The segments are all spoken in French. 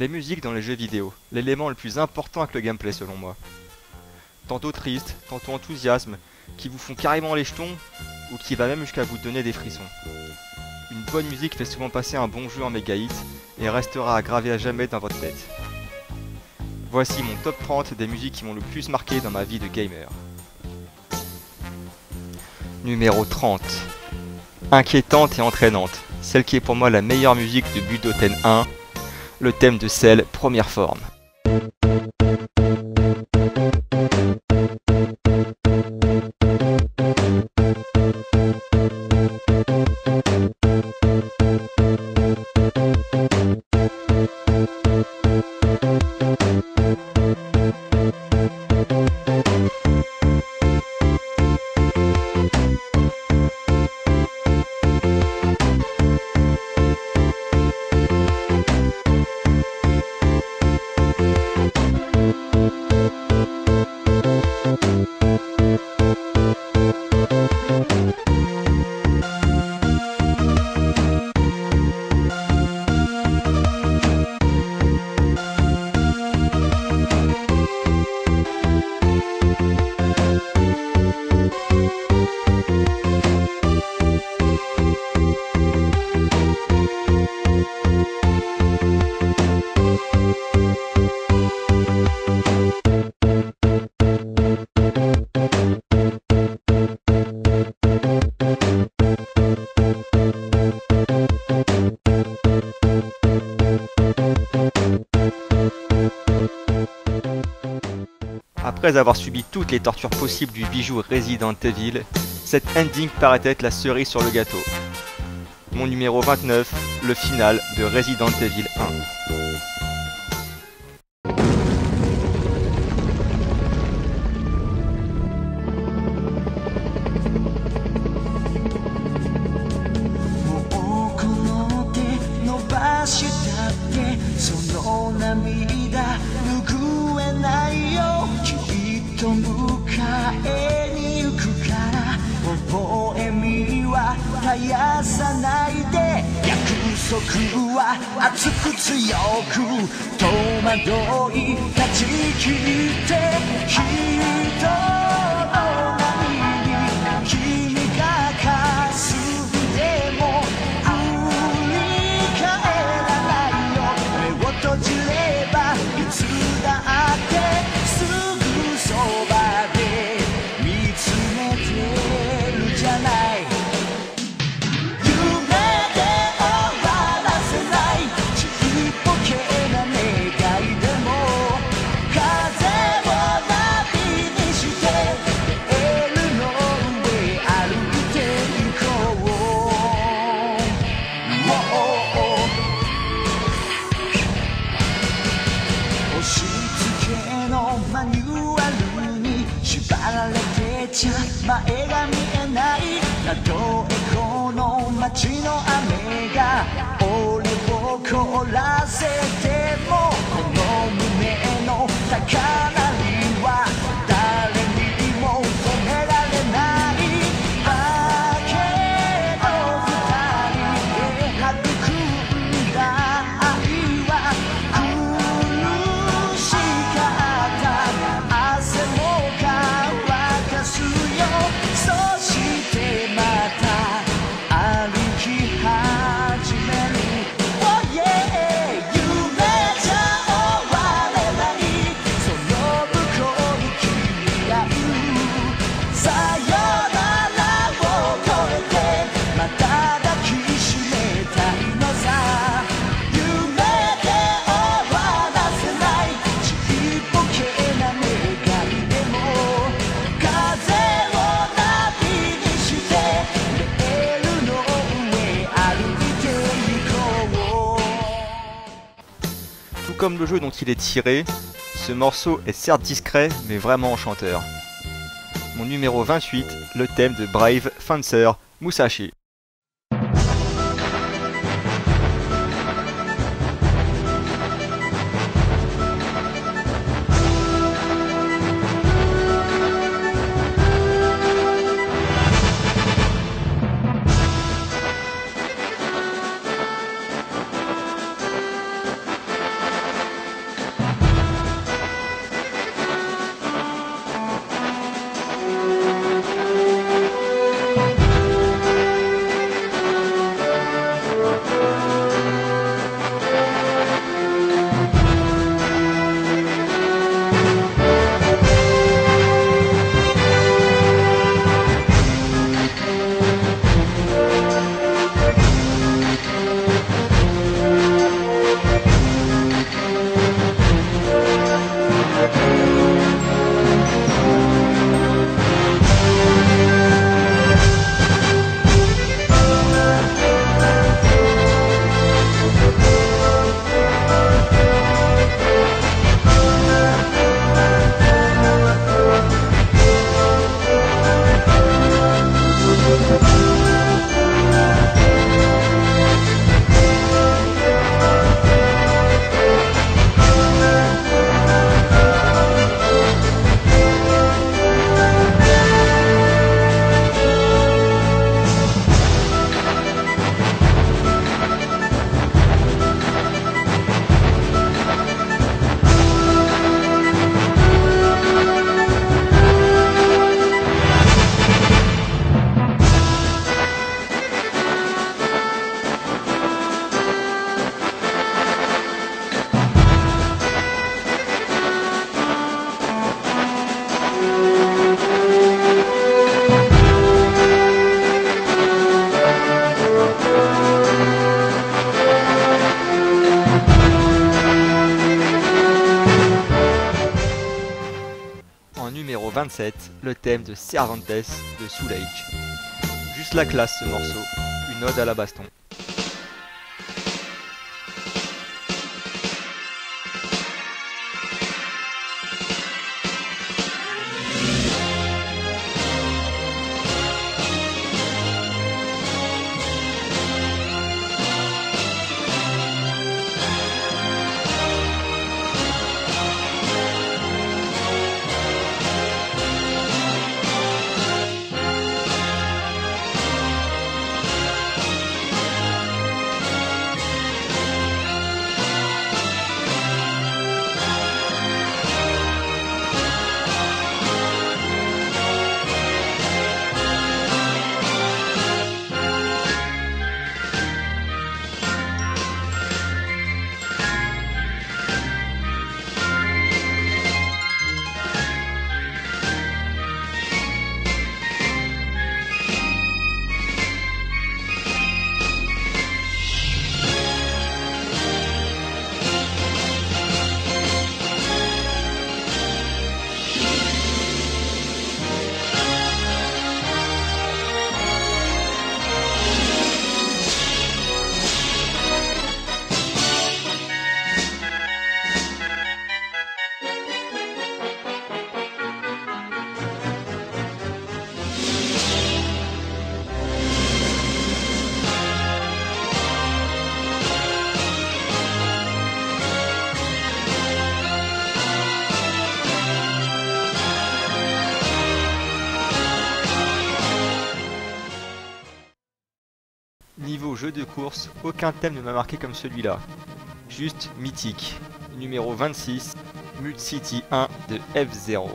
Les musiques dans les jeux vidéo, l'élément le plus important avec le gameplay selon moi. Tantôt triste, tantôt enthousiasme, qui vous font carrément les jetons, ou qui va même jusqu'à vous donner des frissons. Une bonne musique fait souvent passer un bon jeu en méga hit, et restera gravé à jamais dans votre tête. Voici mon top 30 des musiques qui m'ont le plus marqué dans ma vie de gamer. Numéro 30. Inquiétante et entraînante, celle qui est pour moi la meilleure musique de Budoten 1, le thème de Cell première forme. Après avoir subi toutes les tortures possibles du bijou Resident Evil, cette ending paraît être la cerise sur le gâteau. Mon numéro 29, le final de Resident Evil 1. と迎えに行くから微笑みは絶やさないで約束は熱く強く戸惑い断ち切ってひどい前が見えない。たとえこの街の雨が俺を凍らせて comme le jeu dont il est tiré, ce morceau est certes discret, mais vraiment enchanteur. Mon numéro 28, le thème de Brave Fencer Musashi. 27, le thème de Cervantes de Soul Age. Juste la classe ce morceau, une ode à la baston. Niveau jeu de course, aucun thème ne m'a marqué comme celui-là. Juste mythique. Numéro 26, Mult City 1 de F0.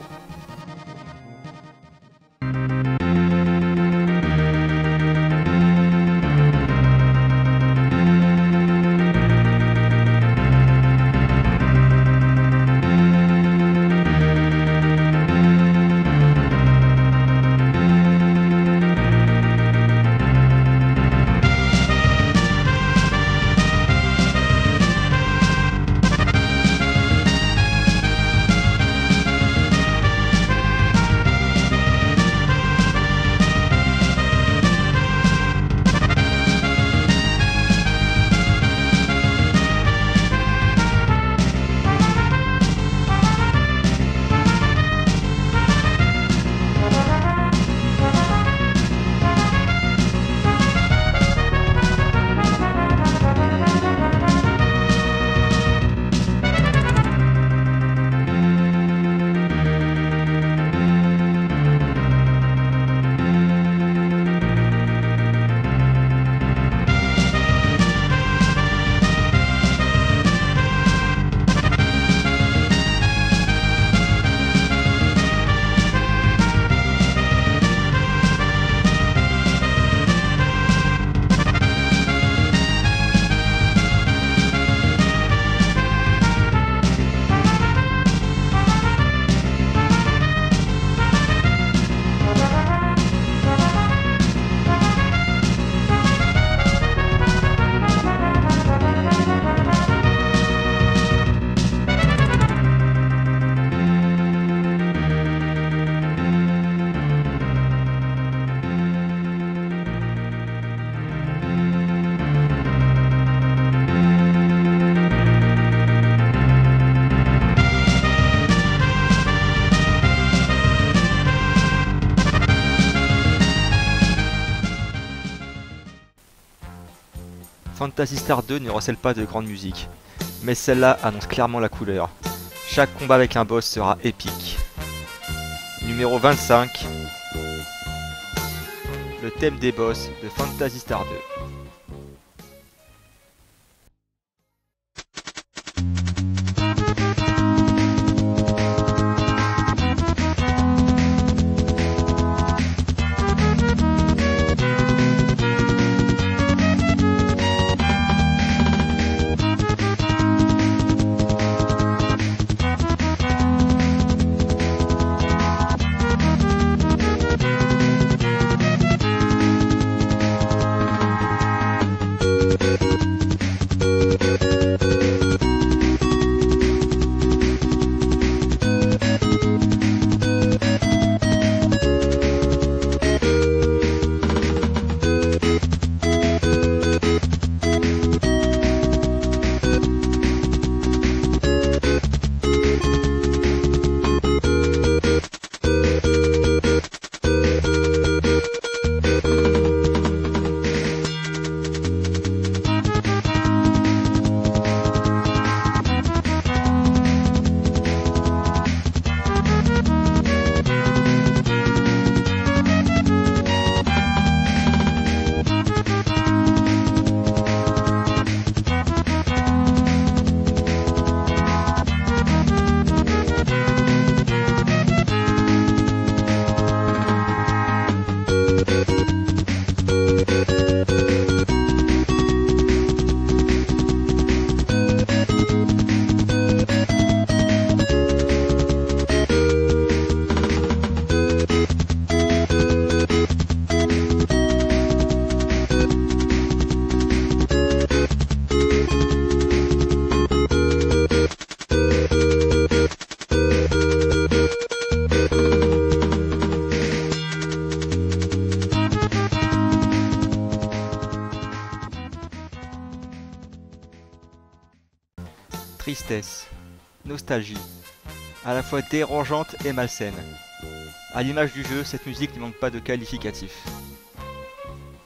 Fantasy Star 2 ne recèle pas de grande musique, mais celle-là annonce clairement la couleur. Chaque combat avec un boss sera épique. Numéro 25. Le thème des boss de Fantasy Star 2. nostalgie, à la fois dérangeante et malsaine. À l'image du jeu, cette musique ne manque pas de qualificatif.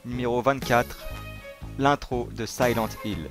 Numéro 24, l'intro de Silent Hill.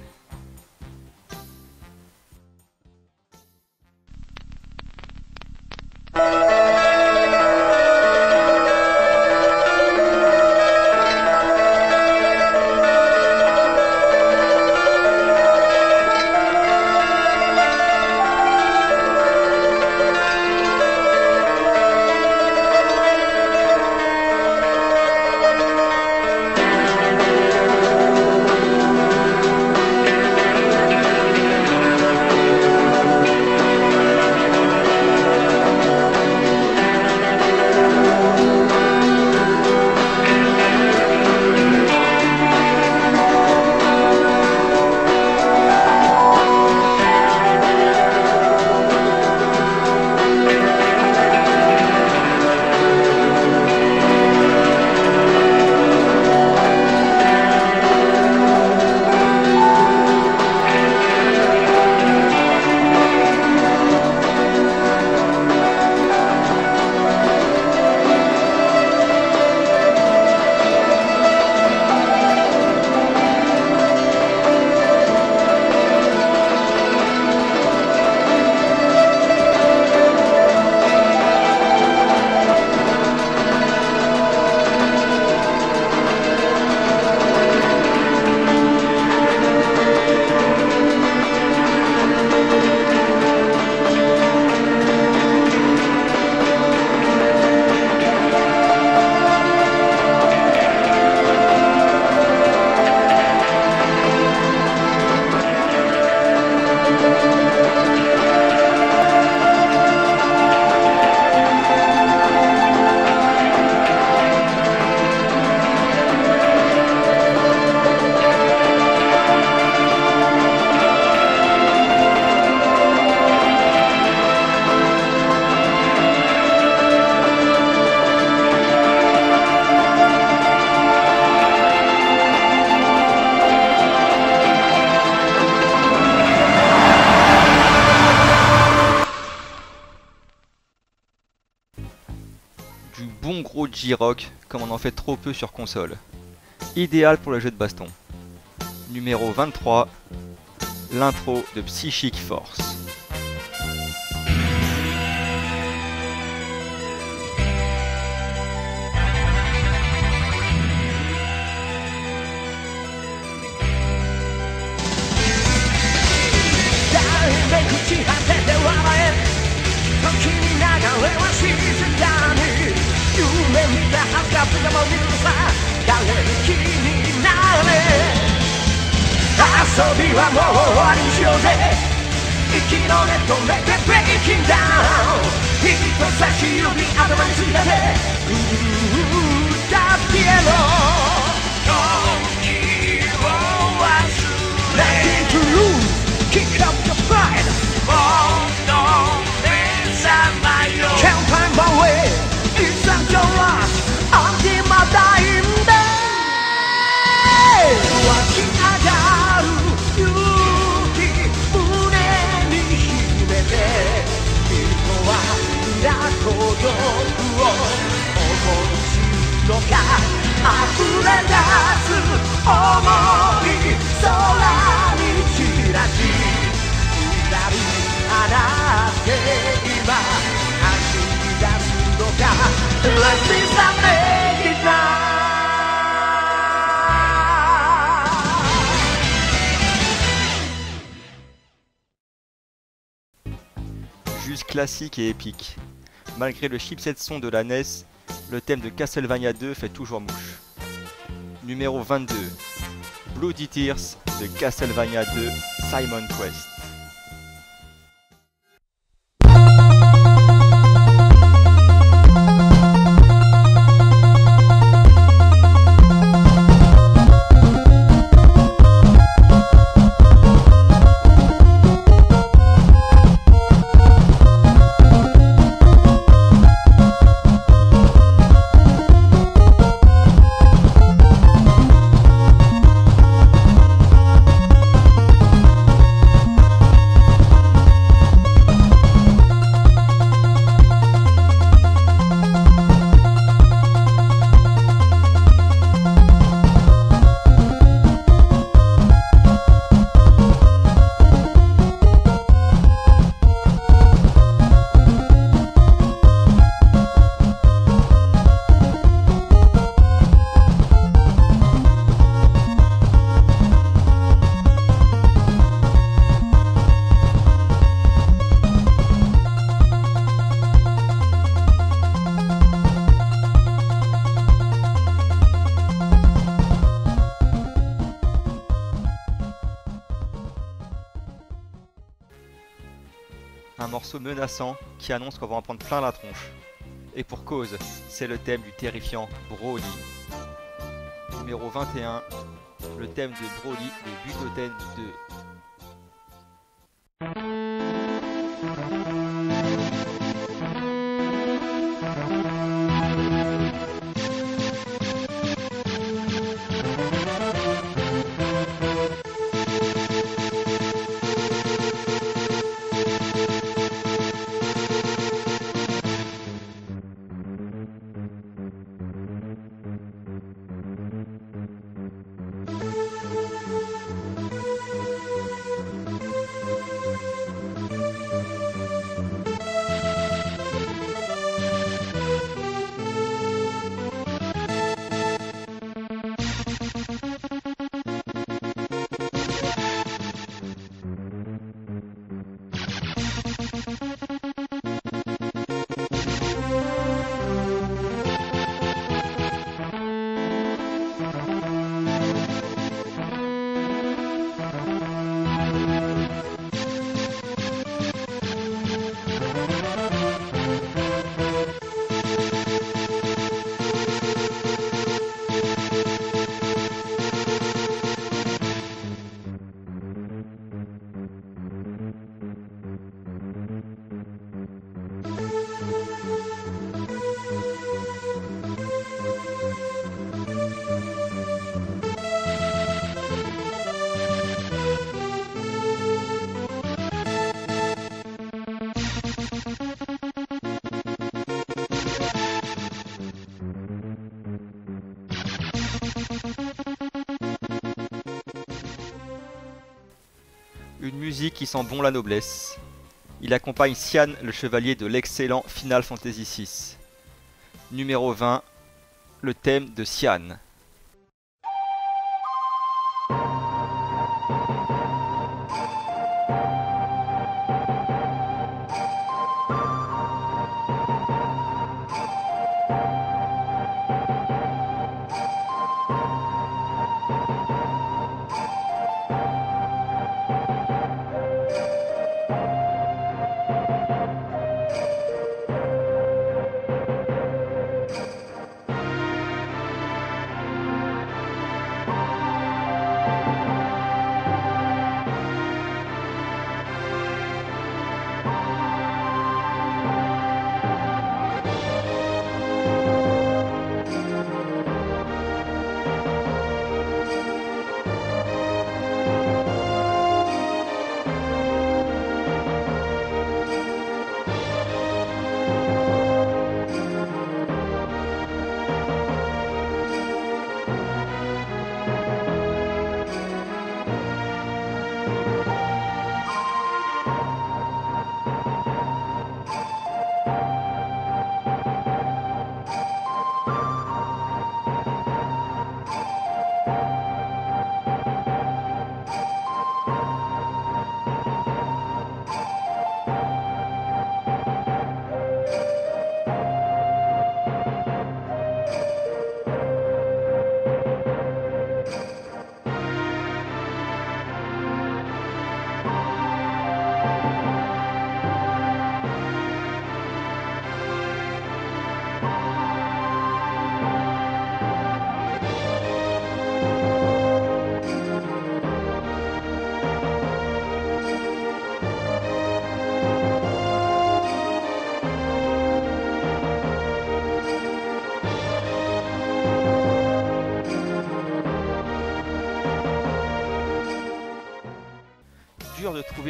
rock comme on en fait trop peu sur console. Idéal pour le jeu de baston. Numéro 23, l'intro de Psychic Force. 夢見たはずがつかも見つさ誰に気になれ遊びはもう終わりにしようぜ。息の根止めてブレイキンダウン。一先指頭についたて歌ってやろう時を忘れ Letting to lose Kick up Juste classique et épique. Malgré le chipset son de la NES le thème de Castlevania 2 fait toujours mouche. Numéro 22, Bloody Tears de Castlevania 2 Simon Quest. Menaçant qui annonce qu'on va en prendre plein la tronche. Et pour cause, c'est le thème du terrifiant Broly. Numéro 21, le thème de Broly des Butoden 2. Qui sent bon la noblesse. Il accompagne Sian, le chevalier de l'excellent Final Fantasy VI. Numéro 20, le thème de Sian.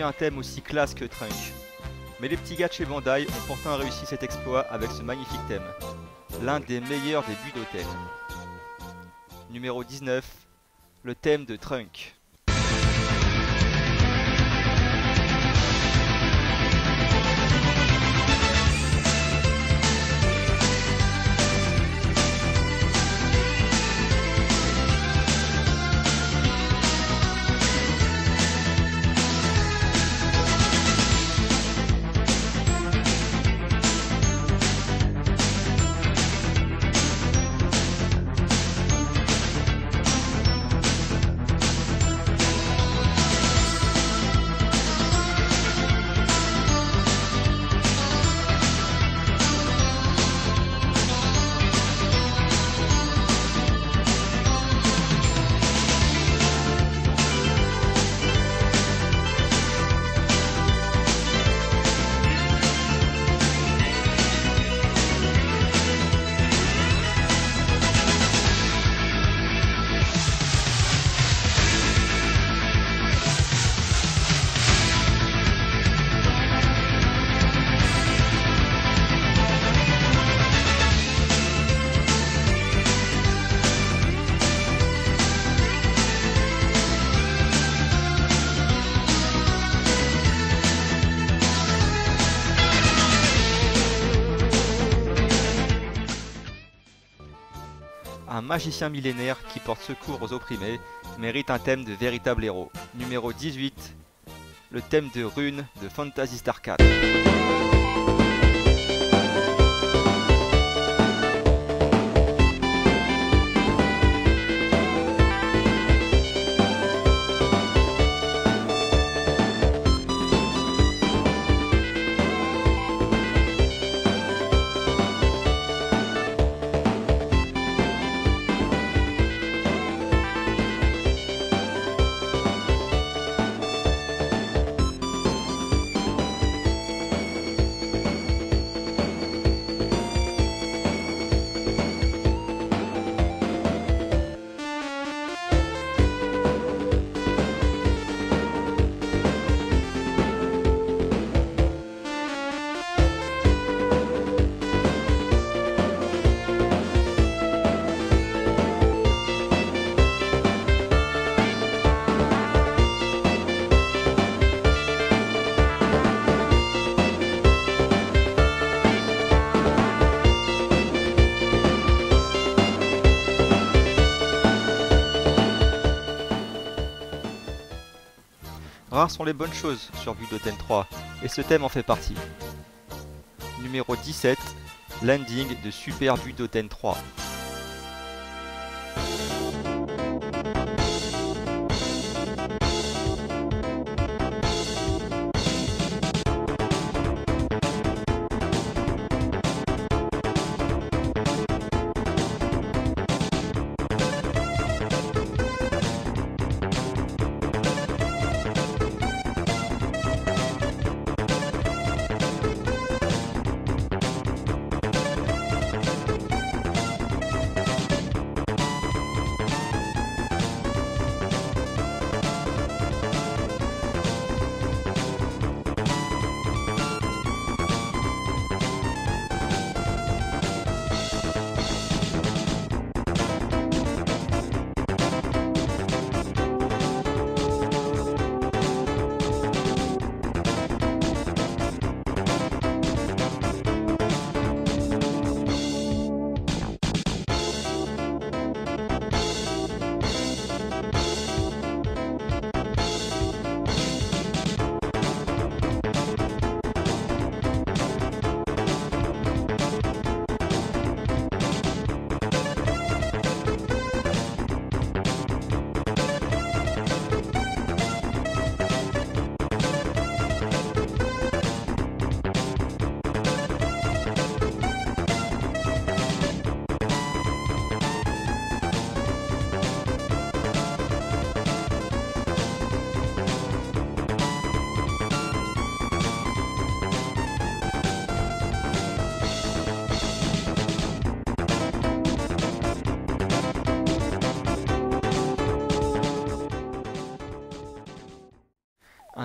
Un thème aussi classe que Trunk. Mais les petits gars de chez Bandai ont pourtant réussi cet exploit avec ce magnifique thème. L'un des meilleurs débuts d'hôtel. Numéro 19, le thème de Trunk. Magicien millénaire qui porte secours aux opprimés, mérite un thème de véritable héros. Numéro 18, le thème de Rune de Fantasy Star 4. Sont les bonnes choses sur Budoten 3, et ce thème en fait partie. Numéro 17, Landing de Super Budoten 3.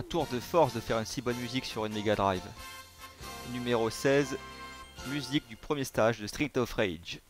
Tour de force de faire une si bonne musique sur une Mega Drive. Numéro 16, musique du premier stage de Street of Rage.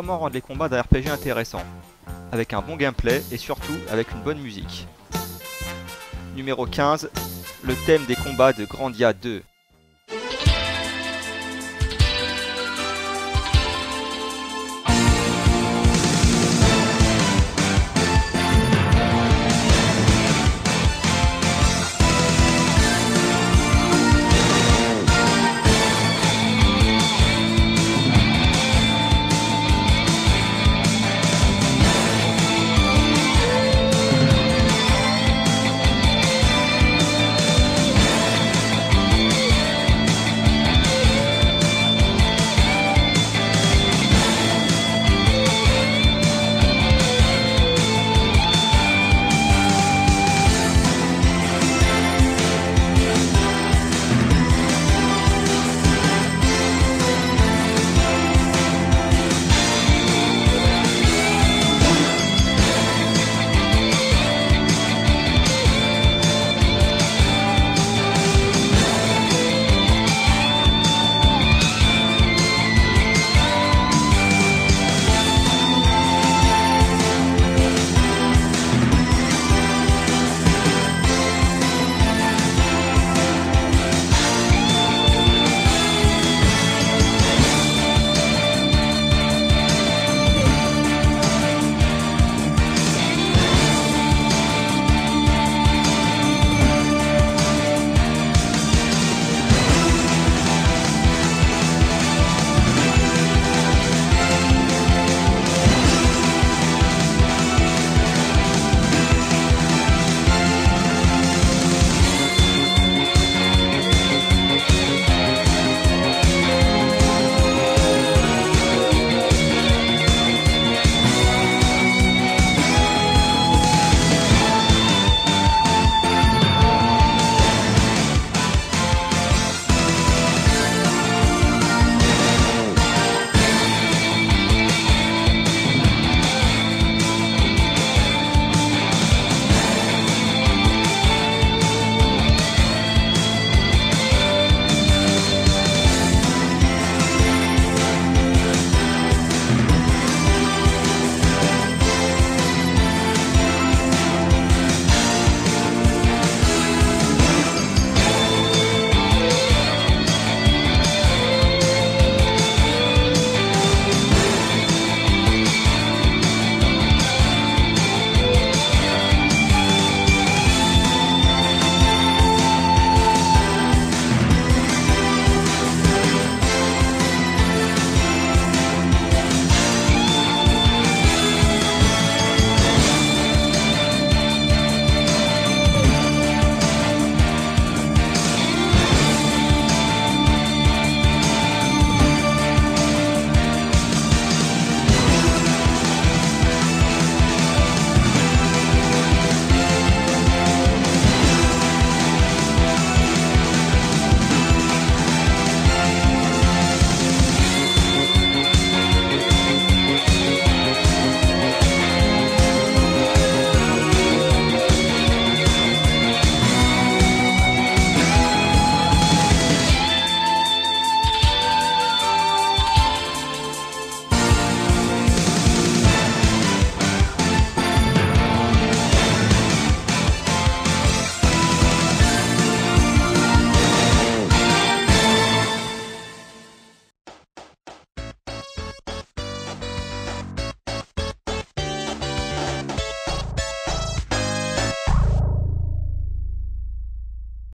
Vraiment rendre les combats d'un RPG intéressants, avec un bon gameplay et surtout avec une bonne musique. Numéro 15, le thème des combats de Grandia 2.